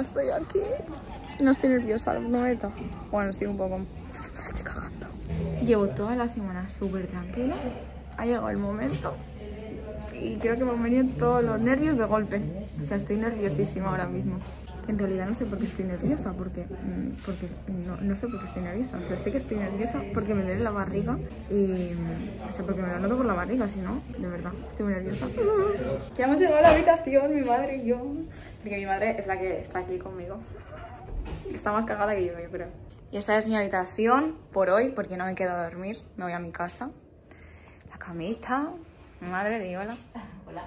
estoy aquí. No estoy nerviosa, lo prometo. Bueno, sí, un poco. Me estoy cagando. Llevo toda la semana súper tranquila. Ha llegado el momento. Y creo que me han venido todos los nervios de golpe. O sea, estoy nerviosísima ahora mismo. En realidad no sé por qué estoy nerviosa, porque, mm, porque no, no sé por qué estoy nerviosa. O sea, sé que estoy nerviosa porque me duele la barriga y, mm, o sea, porque me lo noto por la barriga, si no, de verdad, estoy muy nerviosa. Ya hemos llegado a la habitación, mi madre y yo. Porque mi madre es la que está aquí conmigo. Está más cagada que yo, yo creo. Y esta es mi habitación por hoy, porque no me quedo a dormir. Me voy a mi casa. La camita. Mi madre, di hola. Hola.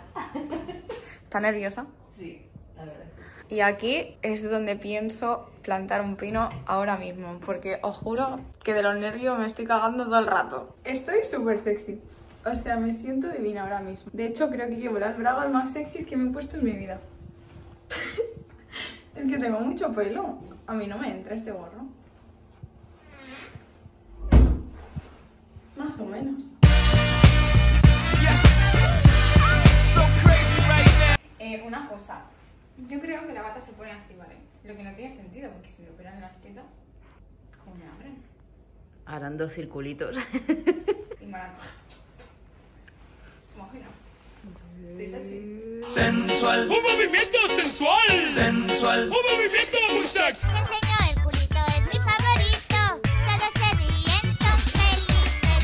¿Está nerviosa? Sí, la verdad. Y aquí es donde pienso plantar un pino ahora mismo, porque os juro que de los nervios me estoy cagando todo el rato. Estoy súper sexy. O sea, me siento divina ahora mismo. De hecho, creo que llevo las bragas más sexys que me he puesto en mi vida. es que tengo mucho pelo. A mí no me entra este gorro. Más o menos. Eh, una cosa. Yo creo que la bata se pone así, ¿vale? Lo que no tiene sentido, porque si me operan las tetas, ¿cómo me abren? Harán dos circulitos. Y me harán... Imaginaos. Sensual, ¡Un movimiento sensual! sensual. ¡Un movimiento muy sexy! Me enseñó el culito, es mi favorito. Todos se ríen, son felices.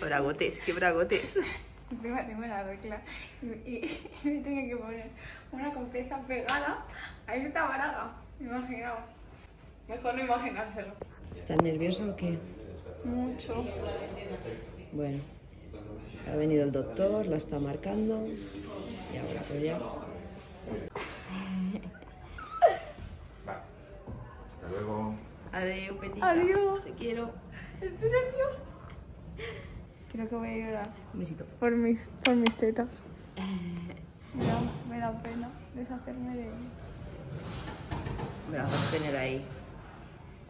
Bragotes, qué bragotes. Encima tengo la regla y, y- y me tengo que poner una compresa pegada a esta baraga. Imaginaos. Mejor no imaginárselo. ¿Estás nerviosa o qué? Mucho. Bueno, ha venido el doctor, la está marcando y ahora pues ya. Hasta luego. Adiós, petita. Adiós. Te quiero. Estoy nerviosa. Creo que voy a llorar Un besito. por mis, por mis tetas. Pena deshacerme de ellas. Me la vas a tener ahí.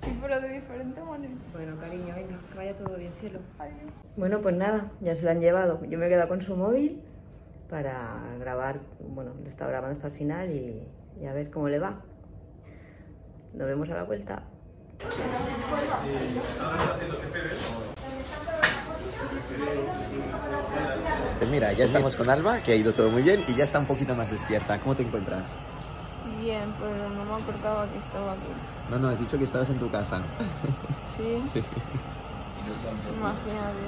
Sí, pero de diferente manera. Bueno, cariño, venga, que vaya todo bien, cielo. Adiós. Bueno, pues nada, ya se la han llevado. Yo me he quedado con su móvil para grabar, bueno, lo estaba grabando hasta el final y, y a ver cómo le va. Nos vemos a la vuelta. Pues mira, ya estamos con Alba, que ha ido todo muy bien y ya está un poquito más despierta. ¿Cómo te encuentras? Bien, pero no me acordaba que estaba aquí. No, no, has dicho que estabas en tu casa. Sí, Sí. imagínate.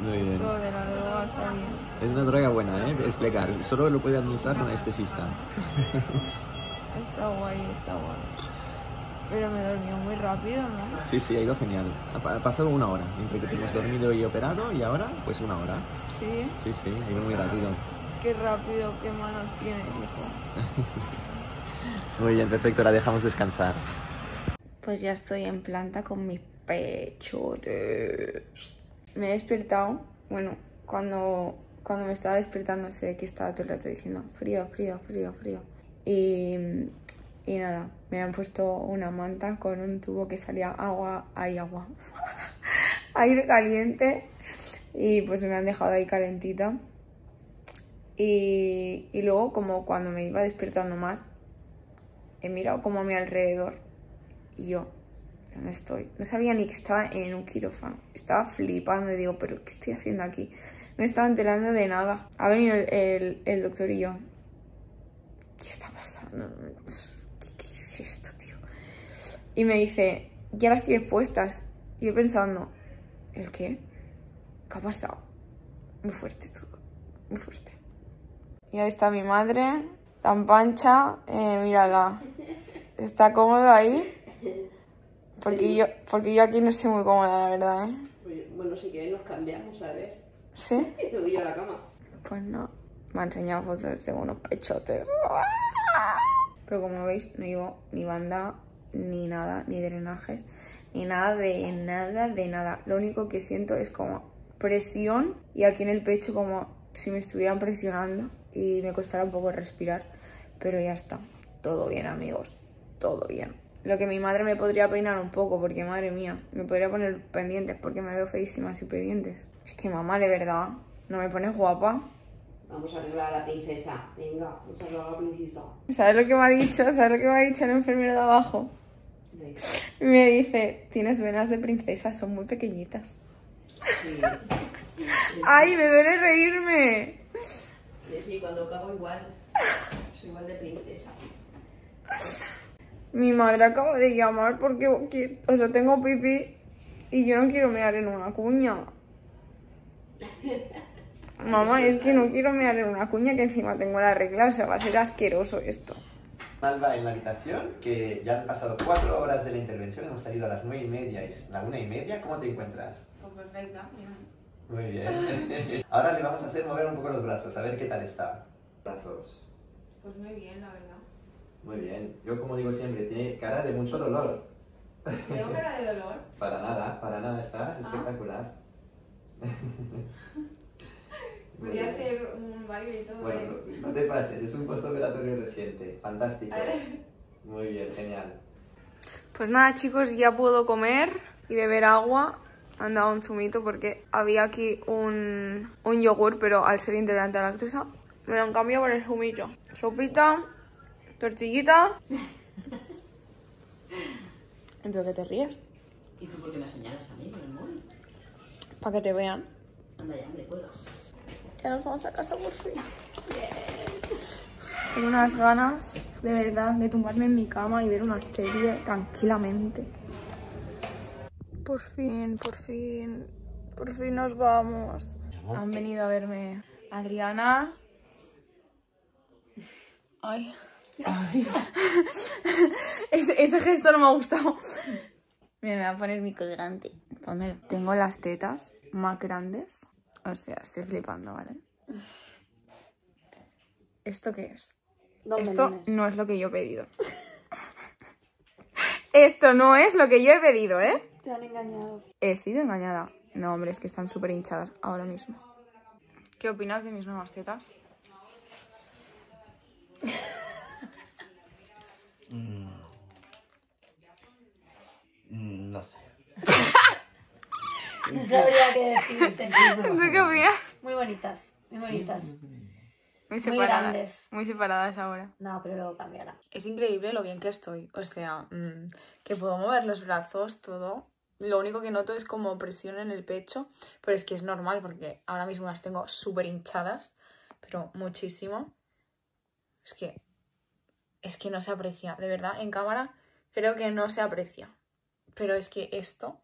Muy bien. De la droga está bien. Es una droga buena, ¿eh? Es legal. Solo lo puede administrar un anestesista. Está guay, está guay. Pero me dormió muy rápido, ¿no? Sí, sí, ha ido genial. Ha pasado una hora entre que te hemos dormido y operado y ahora, pues una hora. Sí, Sí, sí, ha ido muy rápido. qué rápido, qué manos tienes, hijo. Muy bien, perfecto, la dejamos descansar. Pues ya estoy en planta con mis pechotes. Me he despertado, bueno, cuando, cuando me estaba despertando sé que estaba todo el rato diciendo frío, frío, frío, frío. Y, y nada, me han puesto una manta con un tubo que salía agua, hay agua, aire caliente y pues me han dejado ahí calentita. Y, y luego como cuando me iba despertando más, he mirado como a mi alrededor y yo, ¿dónde estoy? No sabía ni que estaba en un quirófano. Estaba flipando y digo, ¿pero qué estoy haciendo aquí? No estaba enterando de nada. Ha venido el, el- el doctor y yo, ¿qué está pasando? ¿Qué, qué es esto, tío? Y me dice, ya las tienes puestas. Y yo pensando, ¿el qué? ¿Qué ha pasado? Muy fuerte todo, muy fuerte. Y ahí está mi madre, tan pancha, eh, mírala. Está cómoda ahí. Porque yo, porque yo aquí no estoy muy cómoda, la verdad, ¿eh? Bueno, si quieres nos cambiamos, a ver. ¿Sí? Yo a la cama. Pues no. Me ha enseñado fotos de unos pechotes. Pero como veis, no llevo ni banda, ni nada, ni drenajes, ni nada de nada, de nada. Lo único que siento es como presión y aquí en el pecho como si me estuvieran presionando y me costara un poco respirar. Pero ya está. Todo bien, amigos. Todo bien. Lo que mi madre me podría peinar un poco, porque madre mía, me podría poner pendientes porque me veo feísima sin pendientes. Es que mamá, de verdad, no me pones guapa. Vamos a arreglar a la princesa. Venga, vamos a arreglar a la princesa. ¿Sabes lo que me ha dicho? ¿Sabes lo que me ha dicho el enfermero de abajo? Me dice, tienes venas de princesa, son muy pequeñitas. Sí. ¡Ay, me duele reírme! Sí, cuando cago igual. Soy igual de princesa. Mi madre acaba de llamar porque, que- o sea, tengo pipí y yo no quiero mear en una cuña. Mamá, es que no quiero mear en una cuña que encima tengo la regla, o sea, va a ser asqueroso esto. Alba en la habitación, que ya han pasado cuatro horas de la intervención, hemos salido a las nueve y media, es la una y media, ¿cómo te encuentras? Pues perfecta, Muy bien. Ahora le vamos a hacer mover un poco los brazos, a ver qué tal está. Brazos. Pues muy bien, la verdad. Muy bien. Yo como digo siempre, tiene cara de mucho dolor. ¿Tengo cara de dolor? Para nada, para nada, estás Ah. espectacular. Muy Podría hacer un baile y todo. Bueno, ¿eh? no, te pases, es un postoperatorio reciente. Fantástico. Muy bien, genial. Pues nada, chicos, ya puedo comer y beber agua. Han dado un zumito porque había aquí un, un yogur, pero al ser intolerante a la lactosa, me lo han cambiado por el zumito. Sopita, tortillita. ¿Entonces qué te ríes? ¿Y tú por qué me señalas a mí con el móvil? Para que te vean. Anda ya, hombre, cuelga. Ya nos vamos a casa por fin. Tengo unas ganas, de verdad, de tumbarme en mi cama y ver una serie tranquilamente. Por fin, por fin, por fin nos vamos. Han venido a verme Adriana. Ay. ese, ese gesto no me ha gustado. Mira, me voy a poner mi colgante. Tengo las tetas más grandes. O sea, estoy flipando, ¿vale? ¿Esto qué es? Esto no es lo que yo he pedido. Esto no es lo que yo he pedido, ¿eh? Te han engañado. He sido engañada. No, hombre, es que están súper hinchadas ahora mismo. ¿Qué opinas de mis nuevas tetas? Mm, No sé. No sabría qué decirte. Muy bonitas, muy bonitas. Muy separadas. grandes. Muy separadas ahora. No, pero luego cambiará. Es increíble lo bien que estoy. O sea, mm, que puedo mover los brazos, todo. Lo único que noto es como presión en el pecho. Pero es que es normal porque ahora mismo las tengo súper hinchadas. Pero muchísimo. Es que. Es que no se aprecia. De verdad, en cámara creo que no se aprecia. Pero es que esto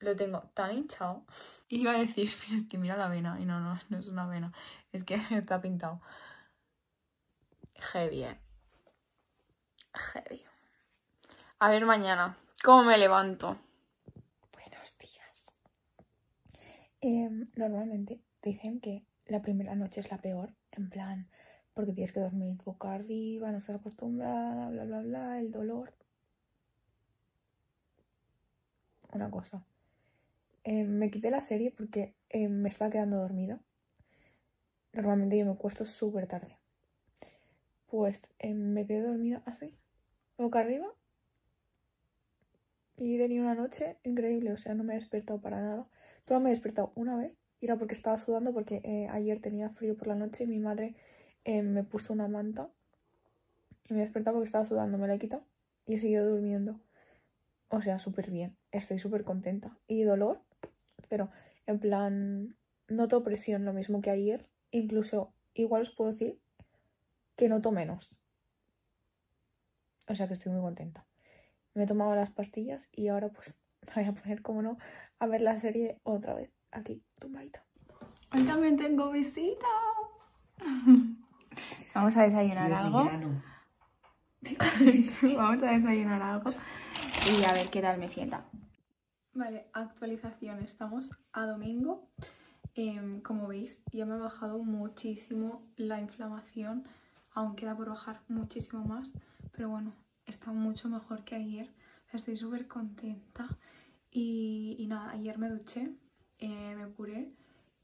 lo tengo tan hinchado. Iba a decir, es que mira la vena. Y no, no, no es una vena. Es que está pintado. Heavy, eh. Heavy. A ver mañana, ¿cómo me levanto? Buenos días. Em, normalmente dicen que la primera noche es la peor, en plan, porque tienes que dormir boca arriba, no estás acostumbrada, bla, bla, bla, el dolor. Una cosa. Em, me quité la serie porque em, me estaba quedando dormida. Normalmente yo me acuesto súper tarde. Pues em, me quedé dormida así, boca arriba. Y tenía una noche increíble, o sea, no me he despertado para nada. Solo me he despertado una vez y era porque estaba sudando porque eh, ayer tenía frío por la noche y mi madre eh, me puso una manta y me he despertado porque estaba sudando, me la he quitado y he seguido durmiendo. O sea, súper bien, estoy súper contenta. Y dolor, pero en plan, noto presión, lo mismo que ayer. Incluso, igual os puedo decir que noto menos. O sea que estoy muy contenta. Me he tomado las pastillas y ahora pues me voy a poner, como no, a ver la serie otra vez, aquí, tumbadita. Hoy también tengo visita. Vamos a desayunar algo. Vamos a desayunar algo y a ver qué tal me sienta. Vale, actualización. Estamos a domingo. Em, como veis, ya me ha bajado muchísimo la inflamación. Aún queda por bajar muchísimo más. Pero bueno, está mucho mejor que ayer. Estoy súper contenta. Y, nada, ayer me duché, eh, me curé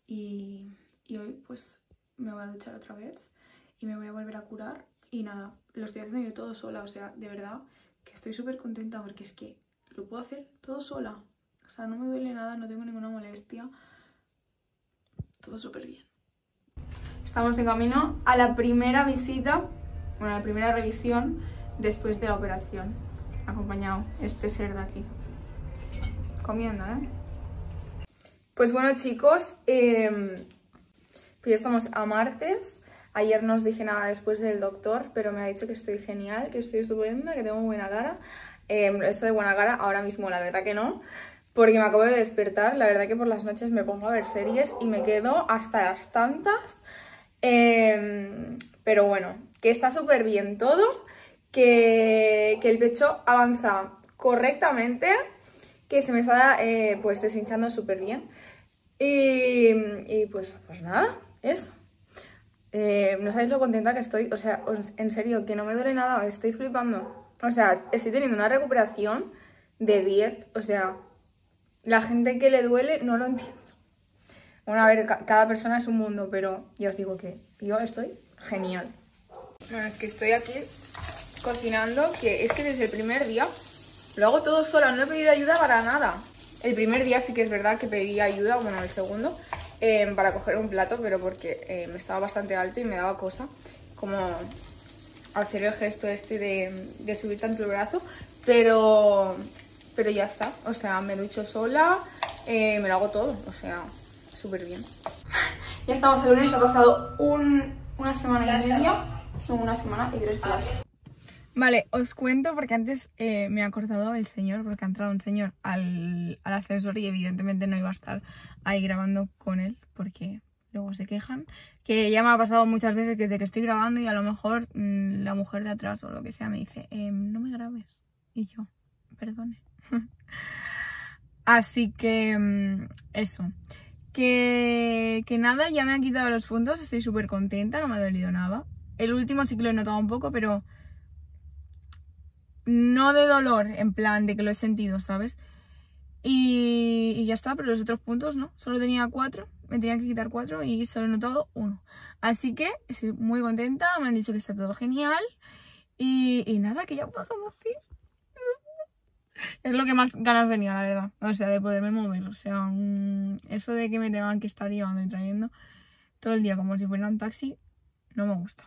y hoy pues me voy a duchar otra vez y me voy a volver a curar. Y nada, lo estoy haciendo yo todo sola. O sea, de verdad que estoy súper contenta porque es que lo puedo hacer todo sola. O sea, no me duele nada, no tengo ninguna molestia. Todo súper bien. Estamos de camino a la primera visita, bueno, a la primera revisión después de la operación. Acompañado este ser de aquí. Comiendo, ¿eh? Pues bueno, chicos, eh, pues ya estamos a martes. Ayer no os dije nada después del doctor, pero me ha dicho que estoy genial, que estoy estupenda, que tengo buena cara. Eh, esto de buena cara, ahora mismo la verdad que no, porque me acabo de despertar. La verdad que por las noches me pongo a ver series y me quedo hasta las tantas. Eh, pero bueno, que está súper bien todo, que, que, el pecho avanza correctamente, que se me está eh, pues deshinchando súper bien. Y, y pues, pues nada, eso. Eh, no sabéis lo contenta que estoy, o sea, en serio, que no me duele nada, estoy flipando. O sea, estoy teniendo una recuperación de 10, o sea, la gente que le duele no lo entiendo. Bueno, a ver, cada persona es un mundo, pero ya os digo que yo estoy genial. Bueno, es que estoy aquí cocinando, que es que desde el primer día lo hago todo sola, no he pedido ayuda para nada. El primer día sí que es verdad que pedí ayuda, bueno, el segundo, eh, para coger un plato, pero porque me estaba bastante alto y me daba cosa como hacer el gesto este de subir tanto el brazo, pero, pero ya está, o sea, me ducho sola, eh, me lo hago todo, o sea, súper bien. Ya estamos el lunes, ha pasado un, una semana y media, no, una semana y tres días. Vale, os cuento porque antes eh, me ha cortado el señor, porque ha entrado un señor al, al, ascensor y evidentemente no iba a estar ahí grabando con él, porque luego se quejan. Que ya me ha pasado muchas veces que desde que estoy grabando y a lo mejor mmm, la mujer de atrás o lo que sea me dice, eh, no me grabes. Y yo, perdone. Así que mmm, eso. Que, que nada, ya me han quitado los puntos, estoy súper contenta, no me ha dolido nada. El último sí que lo he notado un poco, pero no de dolor, en plan de que lo he sentido, ¿sabes? Y, ya está, pero los otros puntos no, solo tenía cuatro, me tenían que quitar cuatro y solo he notado uno. Así que estoy muy contenta, me han dicho que está todo genial y, y nada, que ya puedo conducir. Es lo que más ganas tenía, la verdad. O sea, de poderme mover. O sea, eso de que me tengan que estar llevando y trayendo todo el día como si fuera un taxi, no me gusta.